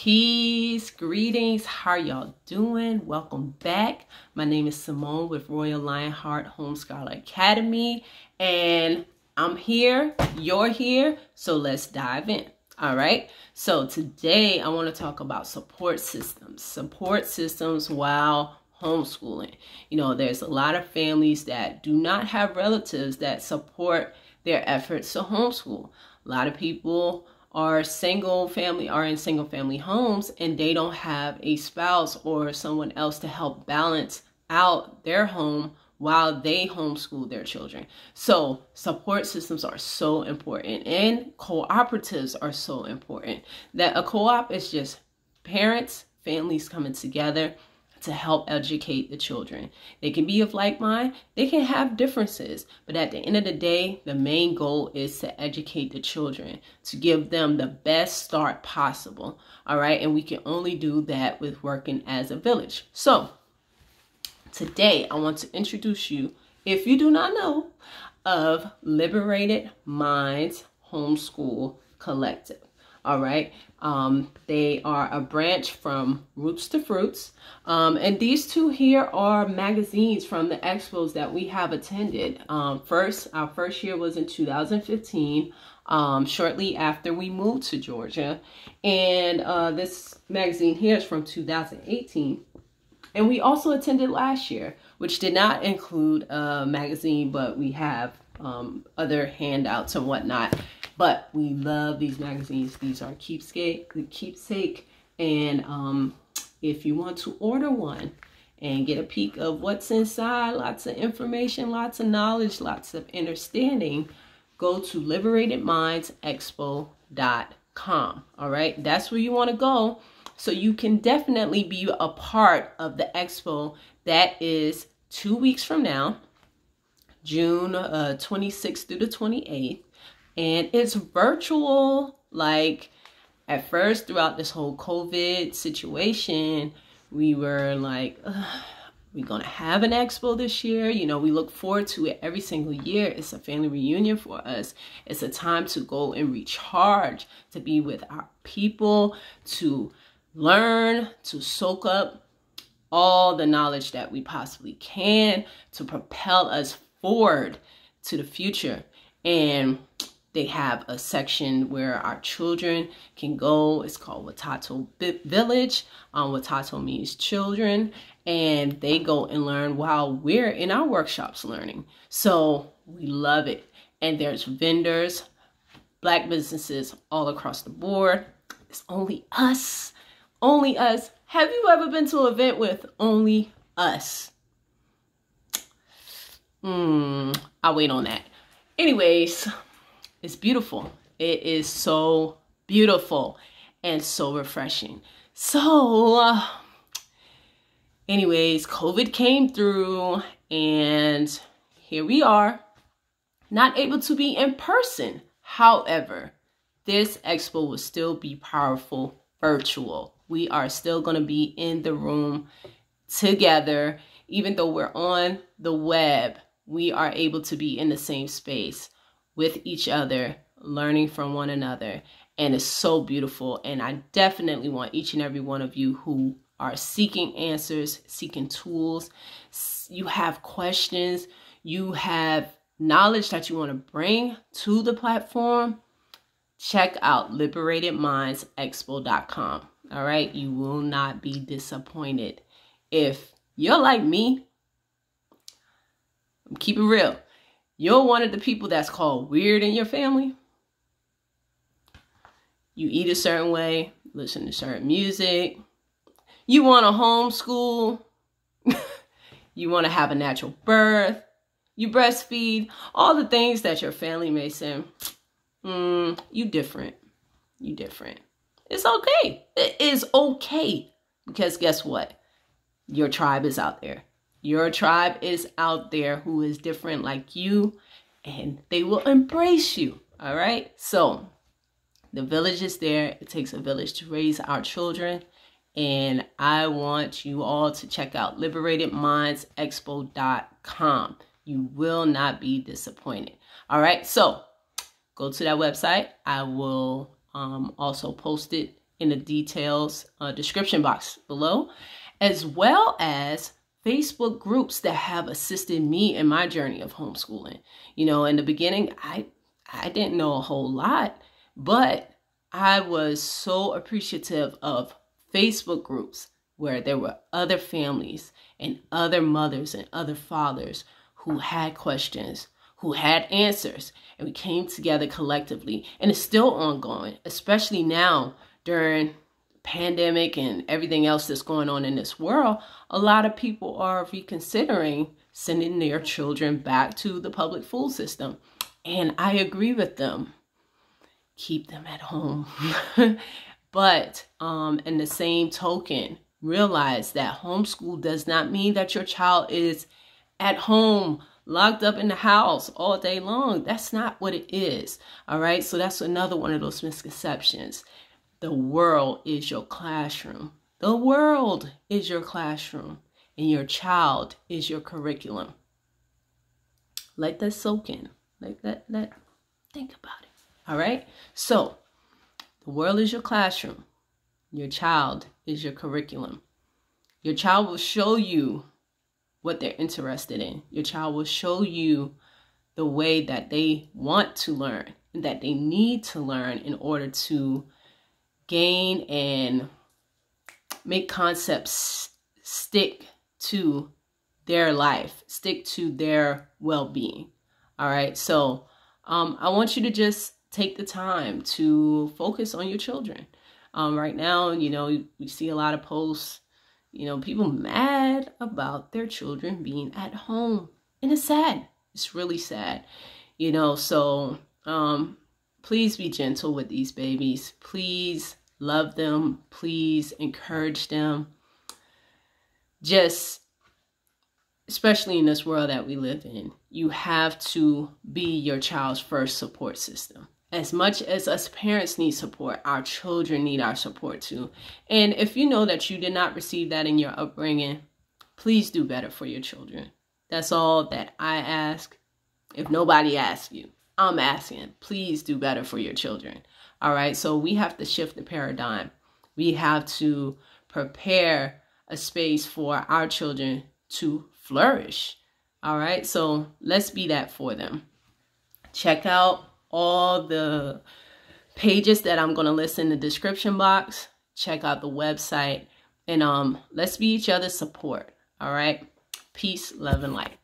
Peace, greetings. How are y'all doing? Welcome back. My name is Simone with Royal Lionheart Home Scholar Academy, and I'm here. You're here. So let's dive in. All right. So today I want to talk about support systems. Support systems while homeschooling. You know, there's a lot of families that do not have relatives that support their efforts to homeschool. A lot of people are single family are in single family homes and they don't have a spouse or someone else to help balance out their home while they homeschool their children. So, support systems are so important and cooperatives are so important. That a co-op is just parents, families coming together to help educate the children. They can be of like mind, they can have differences, but at the end of the day, the main goal is to educate the children, to give them the best start possible. All right, and we can only do that with working as a village. So, today I want to introduce you, if you do not know, of Liberated Minds Homeschool Collective. All right. Um, they are a branch from Roots to Fruits. Um, and these two here are magazines from the expos that we have attended. Um, first, our first year was in 2015, um, shortly after we moved to Georgia. And uh, this magazine here is from 2018. And we also attended last year, which did not include a magazine, but we have um, other handouts and whatnot. But we love these magazines. These are keepsake, the keepsake. And um, if you want to order one and get a peek of what's inside, lots of information, lots of knowledge, lots of understanding, go to liberatedmindsexpo.com. All right, that's where you want to go. So you can definitely be a part of the expo that is two weeks from now, June uh, 26th through the 28th and it's virtual. Like at first, throughout this whole COVID situation, we were like, we're going to have an expo this year. You know, we look forward to it every single year. It's a family reunion for us. It's a time to go and recharge, to be with our people, to learn, to soak up all the knowledge that we possibly can to propel us forward to the future. And they have a section where our children can go. It's called Watoto Village. Um, Watoto means children. And they go and learn while we're in our workshops learning. So we love it. And there's vendors, black businesses all across the board. It's only us. Only us. Have you ever been to an event with only us? Hmm, I'll wait on that. Anyways, it's beautiful. It is so beautiful and so refreshing. So, uh, anyways, COVID came through and here we are, not able to be in person. However, this expo will still be powerful virtual. We are still going to be in the room together. Even though we're on the web, we are able to be in the same space with each other, learning from one another. And it's so beautiful. And I definitely want each and every one of you who are seeking answers, seeking tools, you have questions, you have knowledge that you want to bring to the platform, check out liberatedmindsexpo.com. All right, you will not be disappointed. If you're like me, keep it real. You're one of the people that's called weird in your family. You eat a certain way, listen to certain music. You want to homeschool. you want to have a natural birth. You breastfeed. All the things that your family may say, mm, you different. You different. It's okay. It is okay. Because guess what? Your tribe is out there. Your tribe is out there who is different like you, and they will embrace you. All right. So the village is there. It takes a village to raise our children. And I want you all to check out liberatedmindsexpo.com. You will not be disappointed. All right. So go to that website. I will um, also post it in the details uh, description box below, as well as Facebook groups that have assisted me in my journey of homeschooling. You know, in the beginning, I I didn't know a whole lot, but I was so appreciative of Facebook groups where there were other families and other mothers and other fathers who had questions, who had answers, and we came together collectively. And it's still ongoing, especially now during pandemic and everything else that's going on in this world, a lot of people are reconsidering sending their children back to the public school system. And I agree with them. Keep them at home. but um, in the same token, realize that homeschool does not mean that your child is at home locked up in the house all day long. That's not what it is. All right. So that's another one of those misconceptions. The world is your classroom. The world is your classroom, and your child is your curriculum. Let that soak in. Let that let think about it. All right? So, the world is your classroom. Your child is your curriculum. Your child will show you what they're interested in. Your child will show you the way that they want to learn and that they need to learn in order to gain and make concepts stick to their life, stick to their well being. All right. So um, I want you to just take the time to focus on your children. Um, right now, you know, we see a lot of posts, you know, people mad about their children being at home. And it's sad. It's really sad. You know, so um, please be gentle with these babies. Please love them. Please encourage them. Just, especially in this world that we live in, you have to be your child's first support system. As much as us parents need support, our children need our support too. And if you know that you did not receive that in your upbringing, please do better for your children. That's all that I ask. If nobody asks you, I'm asking, please do better for your children. All right. So we have to shift the paradigm. We have to prepare a space for our children to flourish. All right. So let's be that for them. Check out all the pages that I'm going to list in the description box. Check out the website and um let's be each other's support. All right. Peace, love, and light.